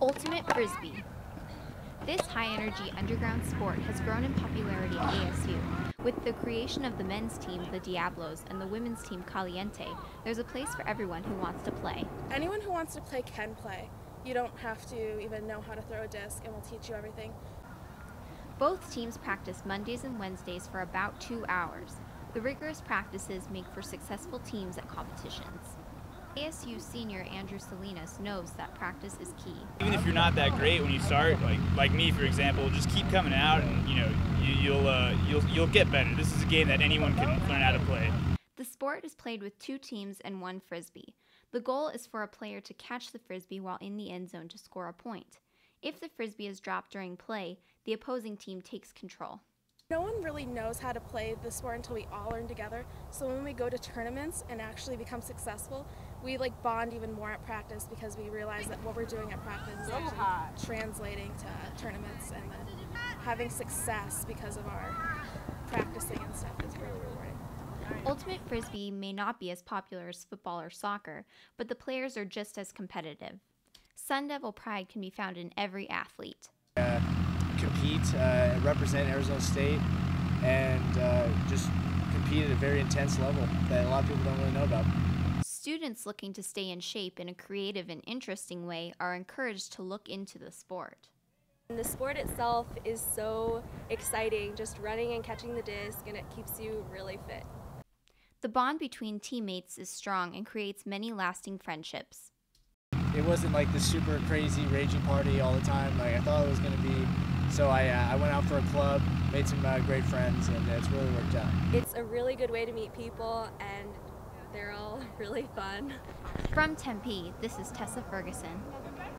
Ultimate Frisbee. This high-energy underground sport has grown in popularity at ASU. With the creation of the men's team, the Diablos, and the women's team, Caliente, there's a place for everyone who wants to play. Anyone who wants to play can play. You don't have to even know how to throw a disc, and we'll teach you everything. Both teams practice Mondays and Wednesdays for about two hours. The rigorous practices make for successful teams at competitions. ASU senior Andrew Salinas knows that practice is key. Even if you're not that great when you start, like like me for example, just keep coming out and you know you, will uh, you'll you'll get better. This is a game that anyone can learn how to play. The sport is played with two teams and one frisbee. The goal is for a player to catch the frisbee while in the end zone to score a point. If the frisbee is dropped during play, the opposing team takes control. No one really knows how to play the sport until we all learn together. So when we go to tournaments and actually become successful, we like bond even more at practice because we realize that what we're doing at practice is actually translating to tournaments and then having success because of our practicing and stuff is really rewarding. Ultimate Frisbee may not be as popular as football or soccer, but the players are just as competitive. Sun Devil pride can be found in every athlete. Compete, uh, represent Arizona State, and uh, just compete at a very intense level that a lot of people don't really know about. Students looking to stay in shape in a creative and interesting way are encouraged to look into the sport. The sport itself is so exciting, just running and catching the disc, and it keeps you really fit. The bond between teammates is strong and creates many lasting friendships. It wasn't like the super crazy raging party all the time like I thought it was going to be so I, uh, I went out for a club, made some uh, great friends, and it's really worked out. It's a really good way to meet people, and they're all really fun. From Tempe, this is Tessa Ferguson.